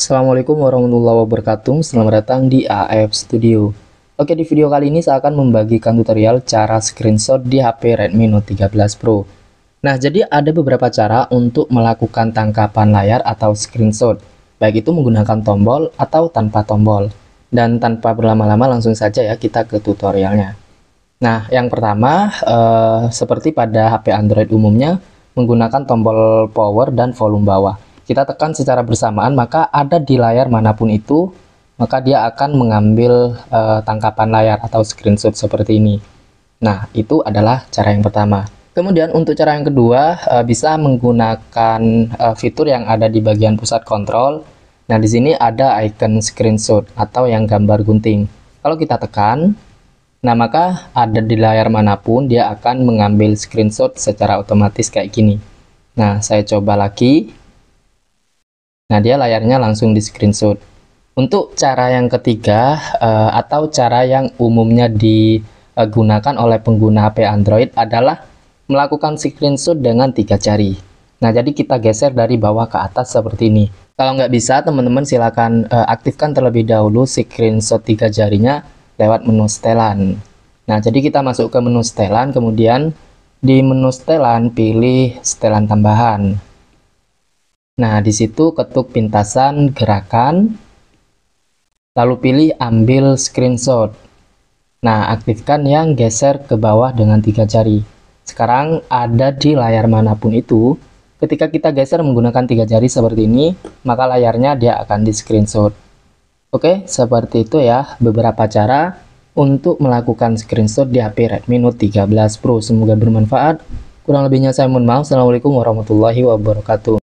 Assalamualaikum warahmatullahi wabarakatuh. Selamat datang di AF Studio. Oke di video kali ini saya akan membagikan tutorial cara screenshot di HP Redmi Note 13 Pro. Nah jadi ada beberapa cara untuk melakukan tangkapan layar atau screenshot. Baik itu menggunakan tombol atau tanpa tombol. Dan tanpa berlama-lama langsung saja ya kita ke tutorialnya. Nah yang pertama eh, seperti pada HP Android umumnya menggunakan tombol power dan volume bawah kita tekan secara bersamaan maka ada di layar mana pun itu maka dia akan mengambil uh, tangkapan layar atau screenshot seperti ini. Nah itu adalah cara yang pertama. Kemudian untuk cara yang kedua uh, bisa menggunakan uh, fitur yang ada di bagian pusat kontrol. Nah di sini ada icon screenshot atau yang gambar gunting. Kalau kita tekan nah maka ada di layar mana pun dia akan mengambil screenshot secara otomatis kayak gini. Nah saya coba lagi Nah, dia layarnya langsung di screenshot. Untuk cara yang ketiga uh, atau cara yang umumnya digunakan oleh pengguna HP Android adalah melakukan screenshot dengan tiga jari. Nah, jadi kita geser dari bawah ke atas seperti ini. Kalau nggak bisa, teman-teman silakan uh, aktifkan terlebih dahulu screenshot tiga jarinya lewat menu setelan. Nah, jadi kita masuk ke menu setelan, kemudian di menu setelan pilih setelan tambahan. Nah, di situ ketuk pintasan gerakan, lalu pilih ambil screenshot. Nah, aktifkan yang geser ke bawah dengan tiga jari. Sekarang ada di layar mana pun itu, ketika kita geser menggunakan tiga jari seperti ini, maka layarnya dia akan di screenshot. Oke, seperti itu ya beberapa cara untuk melakukan screenshot di HP Redmi Note 13 Pro. Semoga bermanfaat. Kurang lebihnya saya mohon maaf. Assalamualaikum warahmatullahi wabarakatuh.